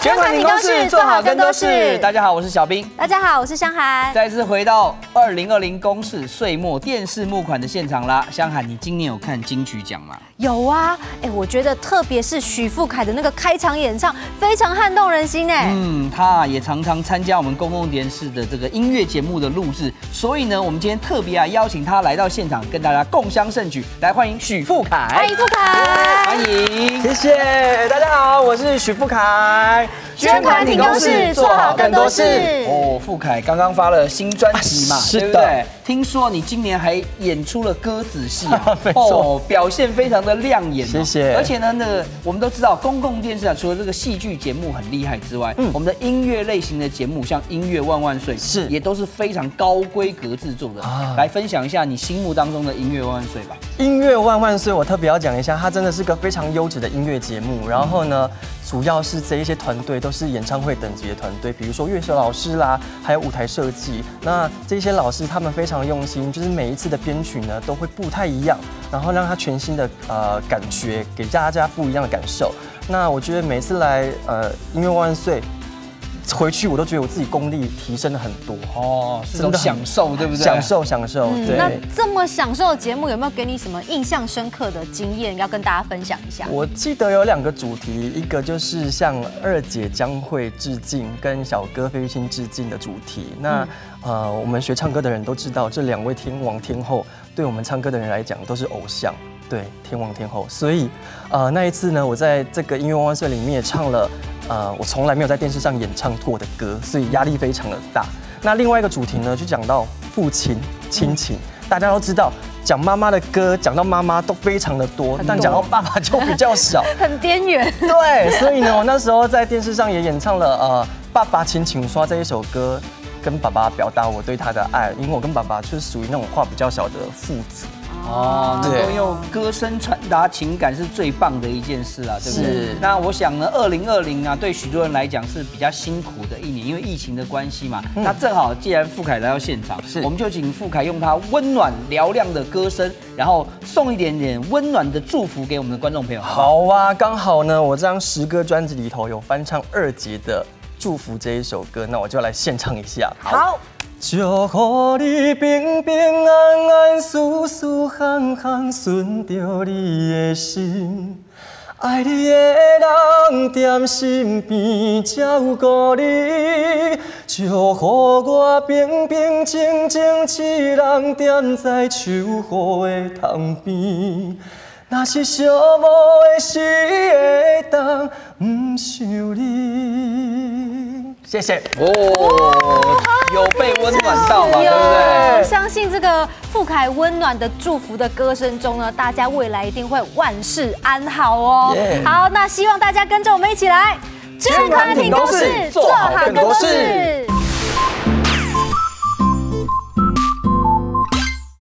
宣传挺多事，做好更多事。大家好，我是小兵。大家好，我是香涵。再次回到二零二零公视岁末电视募款的现场啦。香涵，你今年有看金曲奖吗？有啊，哎，我觉得特别是许富凯的那个开场演唱，非常撼动人心哎。嗯，他也常常参加我们公共电视的这个音乐节目的录制，所以呢，我们今天特别啊邀请他来到现场，跟大家共襄盛举。来欢迎许富凯，欢迎富凯，欢迎，谢谢大家好，我是许富凯。捐款挺多事，做好更多事。哦，傅凯刚刚发了新专辑嘛，对不对？听说你今年还演出了歌子戏 啊，哦，表现非常的亮眼。谢谢。而且呢，那个我们都知道，公共电视啊，除了这个戏剧节目很厉害之外，嗯，我们的音乐类型的节目，像《音乐万万岁》是，也都是非常高规格制作的。来分享一下你心目当中的《音乐万万岁》吧。《音乐万万岁》，我特别要讲一下，它真的是个非常优质的音乐节目。然后呢？主要是这一些团队都是演唱会等级的团队，比如说乐手老师啦，还有舞台设计。那这些老师他们非常用心，就是每一次的编曲呢都会不太一样，然后让他全新的呃感觉，给大家不一样的感受。那我觉得每次来呃音乐万岁。回去我都觉得我自己功力提升了很多哦，是种享受，对不对？享受享受。对。那这么享受的节目，有没有给你什么印象深刻的经验要跟大家分享一下？我记得有两个主题，一个就是向二姐将会致敬，跟小哥费玉清致敬的主题。那呃，我们学唱歌的人都知道，这两位天王天后，对我们唱歌的人来讲都是偶像，对天王天后。所以呃，那一次呢，我在这个音乐万万岁里面也唱了。呃，我从来没有在电视上演唱过的歌，所以压力非常的大。那另外一个主题呢，就讲到父亲亲情。大家都知道，讲妈妈的歌，讲到妈妈都非常的多，但讲到爸爸就比较少，很边缘。对，所以呢，我那时候在电视上也演唱了呃《爸爸请请刷》这一首歌，跟爸爸表达我对他的爱，因为我跟爸爸就是属于那种话比较少的父子。哦，能够用歌声传达情感是最棒的一件事啊，对不对？那我想呢，二零二零啊，对许多人来讲是比较辛苦的一年，因为疫情的关系嘛。那正好，既然傅凯来到现场，是，我们就请傅凯用他温暖嘹亮的歌声，然后送一点点温暖的祝福给我们的观众朋友。好啊，刚好呢，我这张十歌专辑里头有翻唱二杰的《祝福》这一首歌，那我就来献唱一下。好。祝福你平平安安，事事行行顺着你的心。爱你的人在身边照顾你，祝福我平平静静一人踮在秋雨的塘边。若是寂寞的时会当不想你。谢谢哦，有被温暖到嘛？对不对？相信这个富凯温暖的祝福的歌声中呢，大家未来一定会万事安好哦。好，那希望大家跟着我们一起来，捐款挺公事，做好更多事。